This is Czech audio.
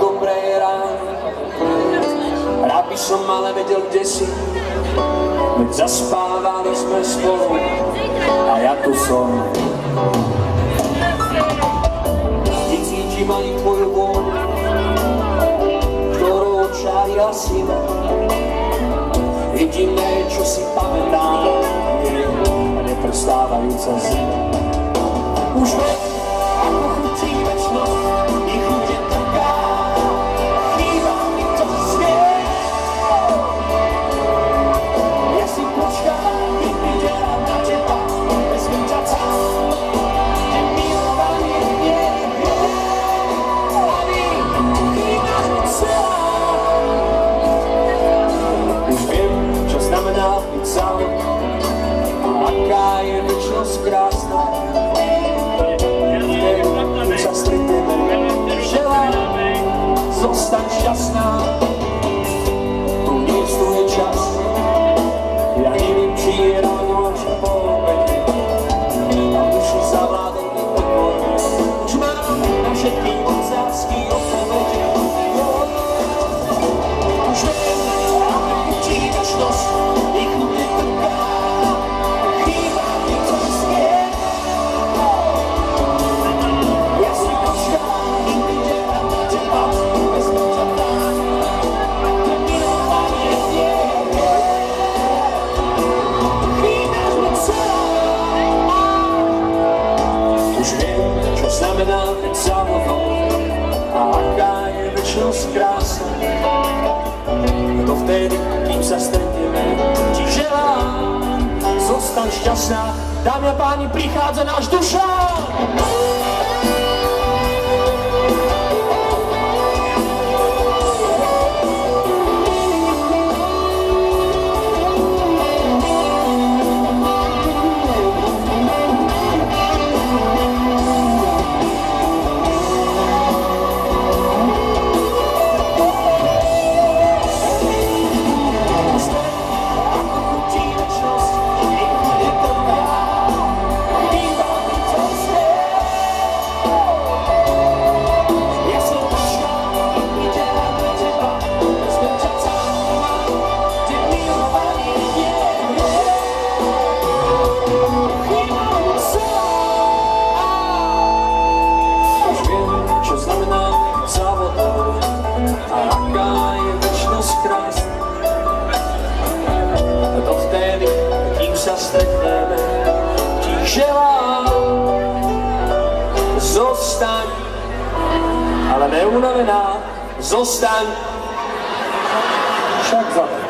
dobré ráno. Rád by som ale vedel, kde si, veď zaspávali sme spolu a ja tu som. Kde cítim ani tvoju vôľu, ktorou čarila si. Jediné, čo si pamätám, je neprestávajúca zima. Už večer aká je krásna. Vtedy sa stretneme, želám, zostaň šťastná. Znamená byť samotnou a aká je večnosť krásna. To vtedy, kým sa stretneme, ti želám, zostaň šťastná. Dámy a páni, prichádza náš Dušan! Stretneme, ti želám, zostaň, ale neunavená, zostaň však za.